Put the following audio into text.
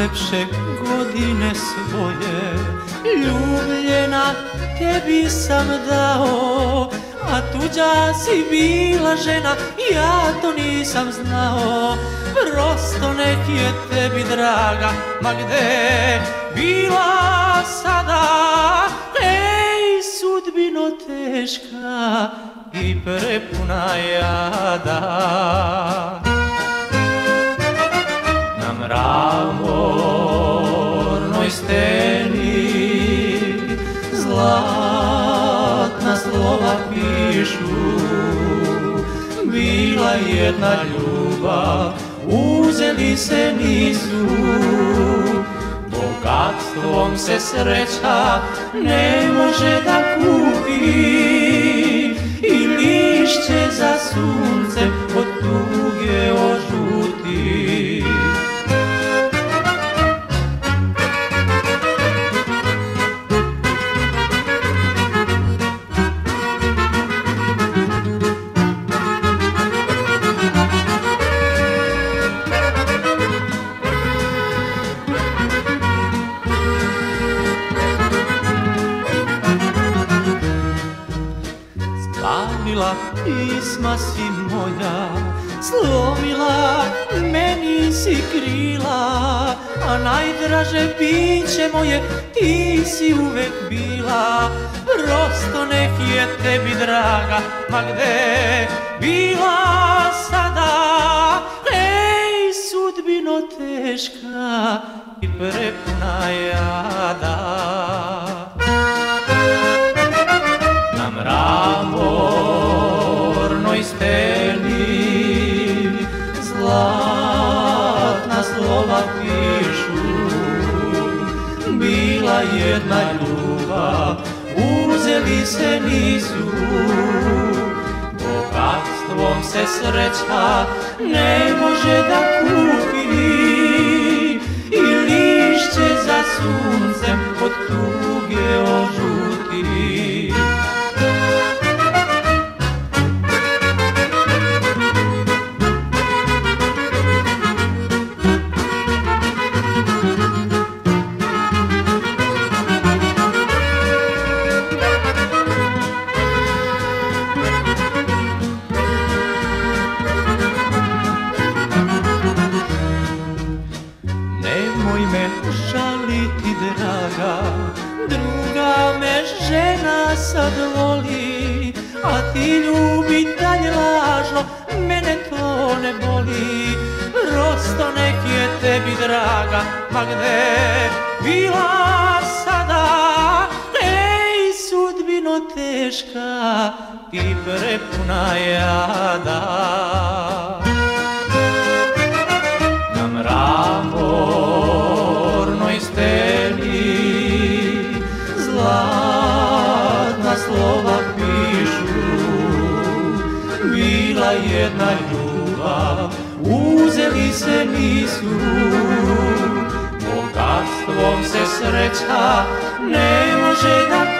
najlepše godine svoje. Ljubljena tebi sam dao A tuđa si bila žena, ja to nisam znao. Prosto nek je tebi draga, ma gde bila sada? Ej, sudbino teška i prepuna jada zlatna slova pišu. Bila jedna ljubav, uzeli se nisu. Bogatstvom se sreća ne može da Splavila pisma si moja Slomila meni si krila A najdraže biće moje Ti si uvek bila. Prosto nek je tebi draga Ma gde bila sada? Ej, sudbino teška I prepuna jada jedna ljubav uzeli se nisu. Bogatstvom se sreća ne može da kupi Me žaliti, draga, druga me žena sad voli, a ti ljubi dalje lažno, mene to ne boli. Prosto nek je tebi draga, ma gde bila sada, ej, sudbino teška i prepuna jada. Zlatna slova pišu. Bila jedna ljubav, uzeli se nisu. Bogatstvom se sreća ne može da